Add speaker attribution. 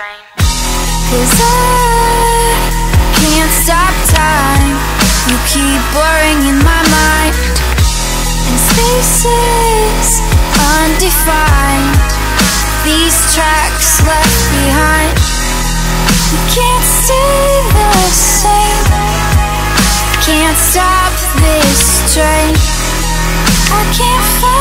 Speaker 1: Train. Cause I can't stop time. You keep blurring in my mind. And spaces undefined. These tracks left behind. You can't stay the same. Can't stop this train. I can't find